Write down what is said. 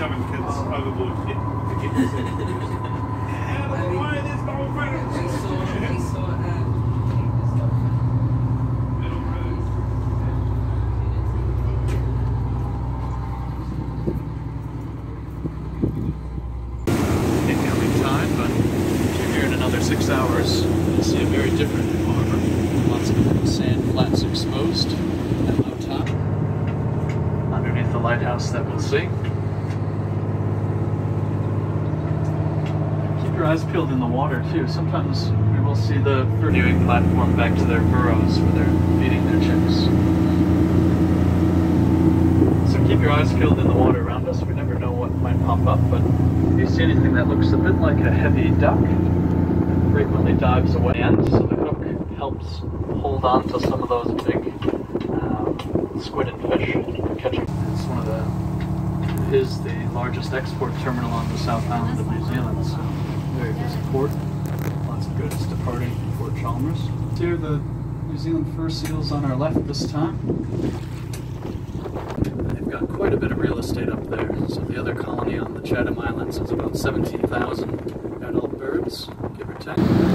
shoving kids overboard to get, to get this in. Out of the way, there's dolphins! We saw, we saw, um, this dolphin. Middle road. incoming time, but here in another six hours, you'll see a very different harbor. Lighthouse that we'll see. Keep your eyes peeled in the water too. Sometimes we will see the viewing platform back to their burrows where they're feeding their chicks. So keep your eyes peeled in the water around us. We never know what might pop up, but if you see anything that looks a bit like a heavy duck, frequently dives away, and so the hook helps hold on to some of those big squid and fish catching. It's one of the it is the largest export terminal on the South Island of New Zealand, so very busy port. Lots of goods departing from Port Chalmers. Here the New Zealand fur seals on our left this time. They've got quite a bit of real estate up there. So the other colony on the Chatham Islands is about 17,000 adult birds, give or take.